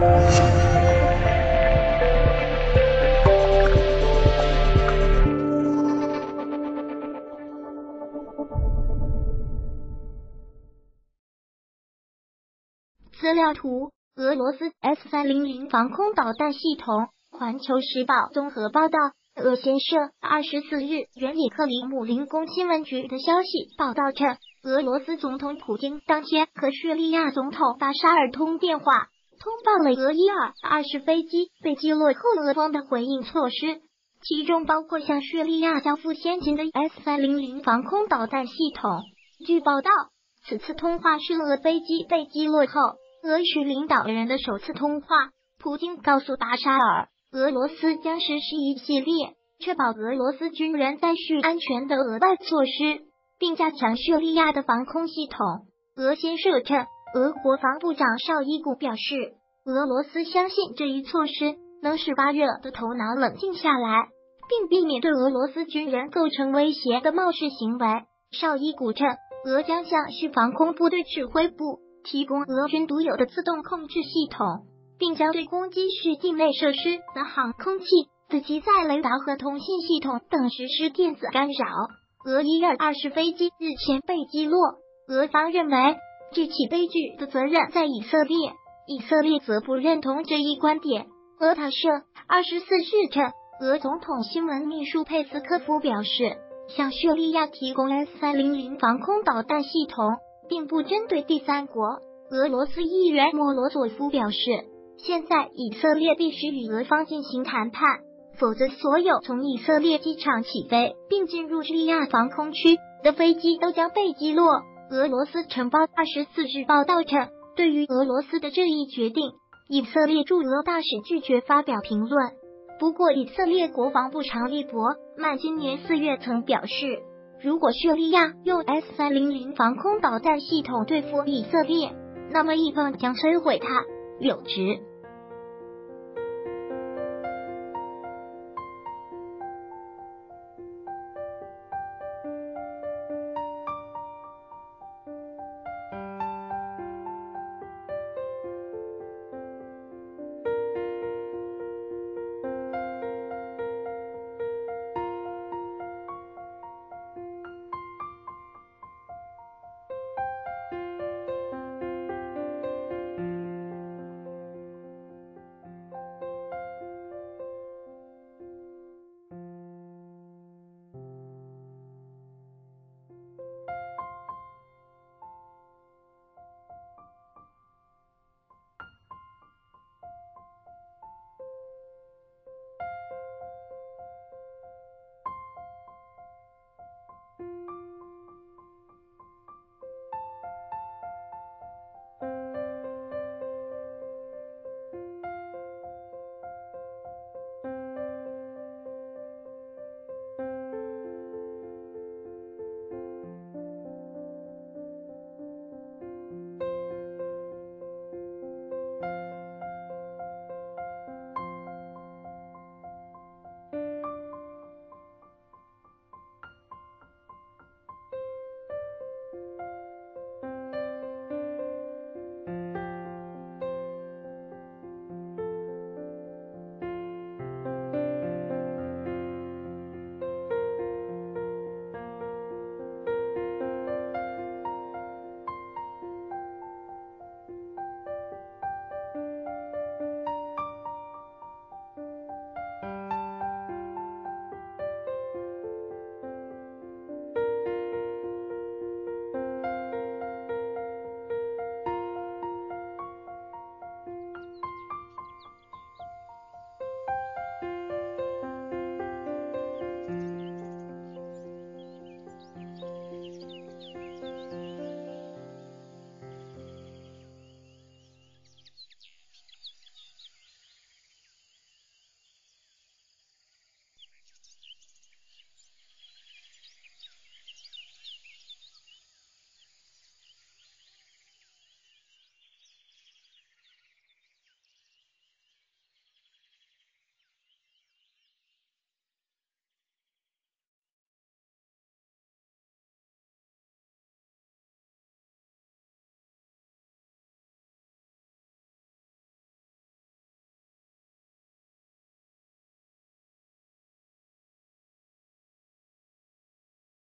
资料图：俄罗斯 S 三零零防空导弹系统。环球时报综合报道，俄新社二十四日援引克里姆林宫新闻局的消息报道称，俄罗斯总统普京当天和叙利亚总统巴沙尔通电话，通报了俄伊尔二十飞机被击落后俄方的回应措施，其中包括向叙利亚交付先进的 S 三零零防空导弹系统。据报道，此次通话是俄飞机被击落后，俄叙领导人的首次通话。普京告诉巴沙尔。俄罗斯将实施一系列确保俄罗斯军人在叙安全的额外措施，并加强叙利亚的防空系统。俄新社称，俄国防部长绍伊古表示，俄罗斯相信这一措施能使发热的头脑冷静下来，并避免对俄罗斯军人构成威胁的冒失行为。绍伊古称，俄将向叙防空部队指挥部提供俄军独有的自动控制系统。并将对攻击叙境内设施的航空器、自机载雷达和通信系统等实施电子干扰。俄伊尔二十飞机日前被击落，俄方认为这起悲剧的责任在以色列，以色列则不认同这一观点。俄塔社二十四日称，俄总统新闻秘书佩斯科夫表示，向叙利亚提供 S 三零零防空导弹系统，并不针对第三国。俄罗斯议员莫罗佐夫表示。现在以色列必须与俄方进行谈判，否则所有从以色列机场起飞并进入叙利亚防空区的飞机都将被击落。俄罗斯晨报二十四日报道称，对于俄罗斯的这一决定，以色列驻俄大使拒绝发表评论。不过，以色列国防部长利伯曼今年四月曾表示，如果叙利亚用 S 三零零防空导弹系统对付以色列，那么一方将摧毁它。柳直。